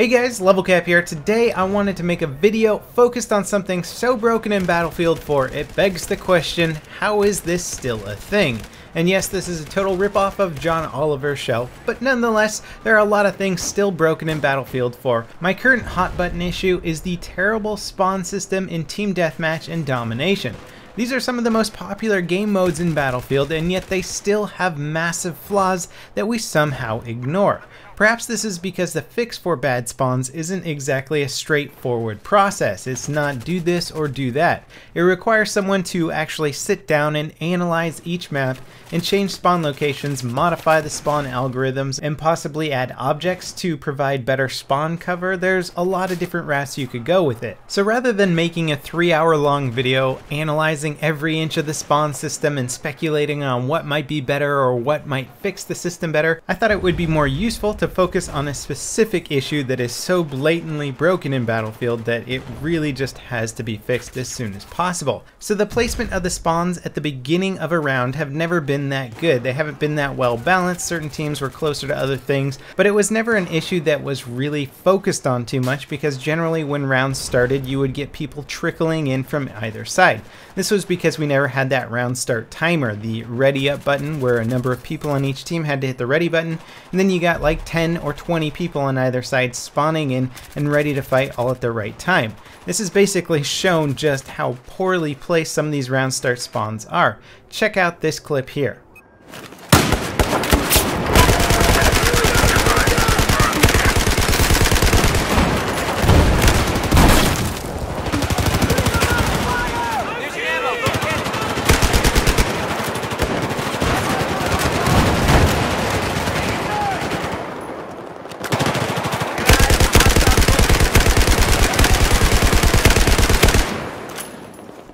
Hey guys, Level Cap here. Today I wanted to make a video focused on something so broken in Battlefield 4 it begs the question, how is this still a thing? And yes, this is a total ripoff of John Oliver's show, but nonetheless, there are a lot of things still broken in Battlefield 4. My current hot button issue is the terrible spawn system in Team Deathmatch and Domination. These are some of the most popular game modes in Battlefield, and yet they still have massive flaws that we somehow ignore. Perhaps this is because the fix for bad spawns isn't exactly a straightforward process. It's not do this or do that. It requires someone to actually sit down and analyze each map and change spawn locations, modify the spawn algorithms, and possibly add objects to provide better spawn cover. There's a lot of different routes you could go with it. So rather than making a three hour long video analyzing every inch of the spawn system and speculating on what might be better or what might fix the system better, I thought it would be more useful to focus on a specific issue that is so blatantly broken in Battlefield that it really just has to be fixed as soon as possible. So the placement of the spawns at the beginning of a round have never been that good. They haven't been that well balanced. Certain teams were closer to other things, but it was never an issue that was really focused on too much because generally when rounds started, you would get people trickling in from either side. This was because we never had that round start timer, the ready up button where a number of people on each team had to hit the ready button, and then you got like 10 10 or 20 people on either side spawning in and ready to fight all at the right time. This is basically shown just how poorly placed some of these round start spawns are. Check out this clip here.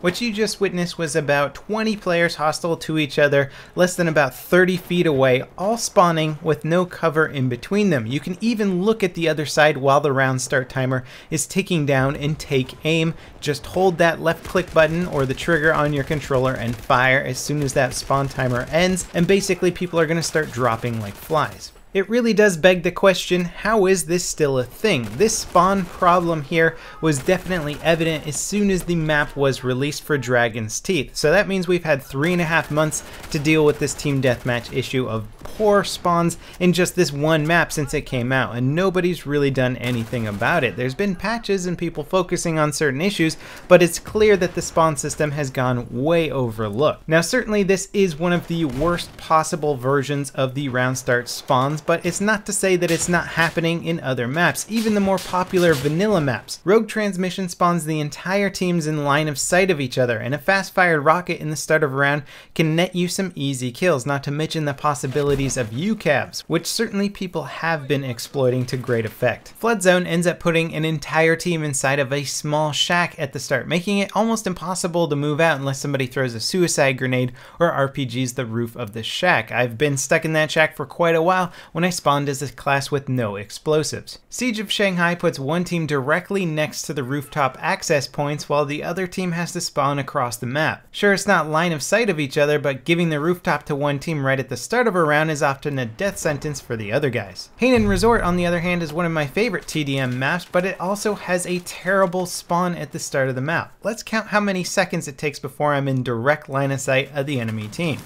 What you just witnessed was about 20 players hostile to each other, less than about 30 feet away, all spawning with no cover in between them. You can even look at the other side while the round start timer is ticking down and take aim. Just hold that left click button or the trigger on your controller and fire as soon as that spawn timer ends, and basically people are going to start dropping like flies. It really does beg the question, how is this still a thing? This spawn problem here was definitely evident as soon as the map was released for Dragon's Teeth. So that means we've had three and a half months to deal with this team deathmatch issue of poor spawns in just this one map since it came out, and nobody's really done anything about it. There's been patches and people focusing on certain issues, but it's clear that the spawn system has gone way overlooked. Now certainly this is one of the worst possible versions of the round start spawns, but it's not to say that it's not happening in other maps, even the more popular vanilla maps. Rogue Transmission spawns the entire teams in line of sight of each other, and a fast-fired rocket in the start of a round can net you some easy kills, not to mention the possibilities of UCAVs, which certainly people have been exploiting to great effect. Flood Zone ends up putting an entire team inside of a small shack at the start, making it almost impossible to move out unless somebody throws a suicide grenade or RPGs the roof of the shack. I've been stuck in that shack for quite a while when I spawned as a class with no explosives. Siege of Shanghai puts one team directly next to the rooftop access points while the other team has to spawn across the map. Sure, it's not line of sight of each other, but giving the rooftop to one team right at the start of a round is often a death sentence for the other guys. Hainan Resort, on the other hand, is one of my favorite TDM maps, but it also has a terrible spawn at the start of the map. Let's count how many seconds it takes before I'm in direct line of sight of the enemy team.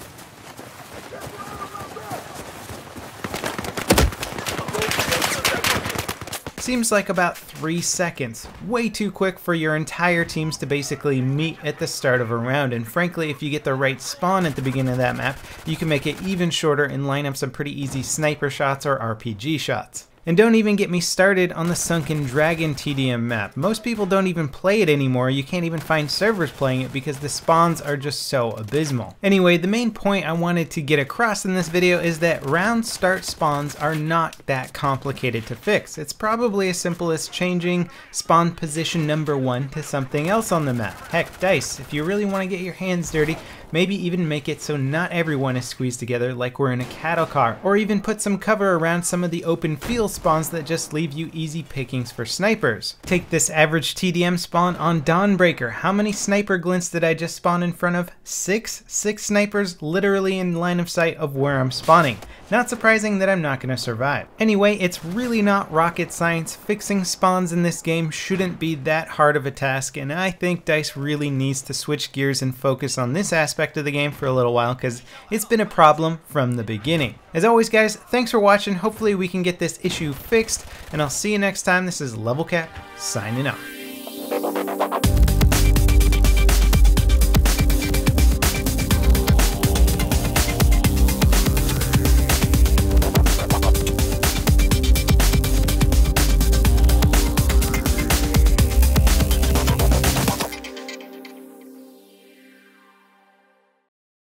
Seems like about 3 seconds. Way too quick for your entire teams to basically meet at the start of a round, and frankly if you get the right spawn at the beginning of that map, you can make it even shorter and line up some pretty easy sniper shots or RPG shots. And don't even get me started on the Sunken Dragon TDM map. Most people don't even play it anymore, you can't even find servers playing it because the spawns are just so abysmal. Anyway, the main point I wanted to get across in this video is that round start spawns are not that complicated to fix. It's probably as simple as changing spawn position number one to something else on the map. Heck, DICE, if you really want to get your hands dirty, maybe even make it so not everyone is squeezed together like we're in a cattle car, or even put some cover around some of the open field spawns that just leave you easy pickings for snipers. Take this average TDM spawn on Dawnbreaker. How many sniper glints did I just spawn in front of? Six? Six snipers literally in line of sight of where I'm spawning. Not surprising that I'm not to survive. Anyway, it's really not rocket science. Fixing spawns in this game shouldn't be that hard of a task, and I think DICE really needs to switch gears and focus on this aspect of the game for a little while because it's been a problem from the beginning. As always guys, thanks for watching. Hopefully we can get this issue fixed, and I'll see you next time. This is Level Cap, signing off.